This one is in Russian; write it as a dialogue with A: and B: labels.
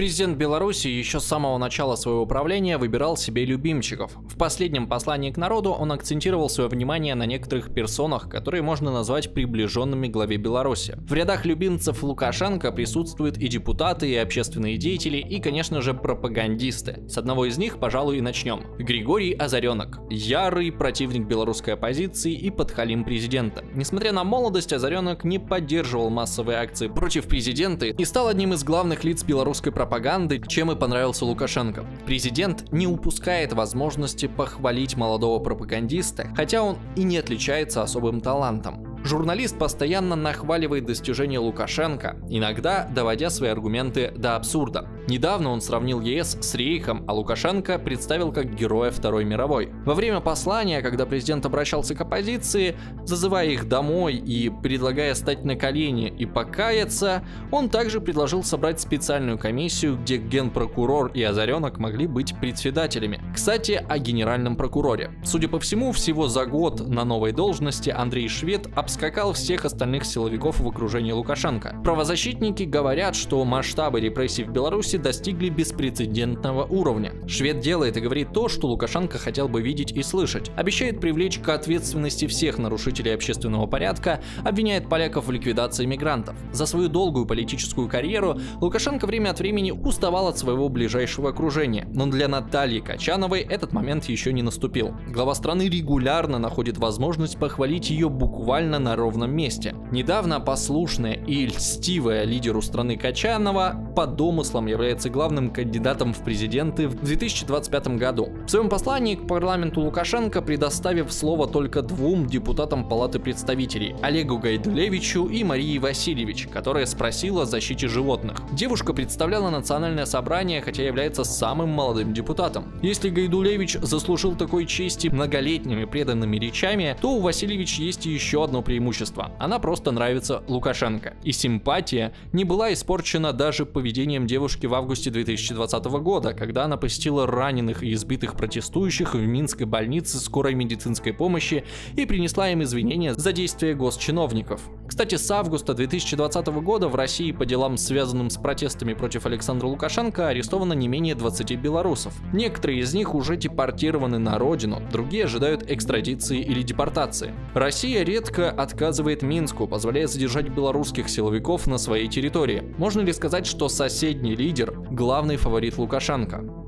A: Президент Беларуси еще с самого начала своего правления выбирал себе любимчиков. В последнем послании к народу он акцентировал свое внимание на некоторых персонах, которые можно назвать приближенными главе Беларуси. В рядах любимцев Лукашенко присутствуют и депутаты, и общественные деятели, и, конечно же, пропагандисты. С одного из них, пожалуй, и начнем. Григорий Озаренок. Ярый противник белорусской оппозиции и подхалим президента. Несмотря на молодость, Озаренок не поддерживал массовые акции против президента и стал одним из главных лиц белорусской пропаганды пропаганды, чем и понравился Лукашенко. Президент не упускает возможности похвалить молодого пропагандиста, хотя он и не отличается особым талантом. Журналист постоянно нахваливает достижения Лукашенко, иногда доводя свои аргументы до абсурда. Недавно он сравнил ЕС с Рейхом, а Лукашенко представил как героя Второй мировой. Во время послания, когда президент обращался к оппозиции, зазывая их домой и предлагая стать на колени и покаяться, он также предложил собрать специальную комиссию, где генпрокурор и Озаренок могли быть председателями. Кстати, о генеральном прокуроре. Судя по всему, всего за год на новой должности Андрей Швед обскакал всех остальных силовиков в окружении Лукашенко. Правозащитники говорят, что масштабы репрессий в Беларуси достигли беспрецедентного уровня. Швед делает и говорит то, что Лукашенко хотел бы видеть и слышать. Обещает привлечь к ответственности всех нарушителей общественного порядка, обвиняет поляков в ликвидации мигрантов. За свою долгую политическую карьеру Лукашенко время от времени уставал от своего ближайшего окружения, но для Натальи Качановой этот момент еще не наступил. Глава страны регулярно находит возможность похвалить ее буквально на ровном месте. Недавно послушная и льстивая лидеру страны Качанова по домыслам является главным кандидатом в президенты в 2025 году. В своем послании к парламенту Лукашенко предоставив слово только двум депутатам Палаты представителей – Олегу Гайдулевичу и Марии Васильевич, которая спросила о защите животных. Девушка представляла национальное собрание, хотя является самым молодым депутатом. Если Гайдулевич заслужил такой чести многолетними преданными речами, то у Васильевич есть еще одно преимущество. Она просто нравится Лукашенко. И симпатия не была испорчена даже поведением девушки в августе 2020 года, когда она посетила раненых и избитых протестующих в Минской больнице скорой медицинской помощи и принесла им извинения за действия госчиновников. Кстати, с августа 2020 года в России по делам, связанным с протестами против Александра Лукашенко, арестовано не менее 20 белорусов. Некоторые из них уже депортированы на родину, другие ожидают экстрадиции или депортации. Россия редко отказывает Минску, позволяя задержать белорусских силовиков на своей территории. Можно ли сказать, что соседний лидер – главный фаворит Лукашенко?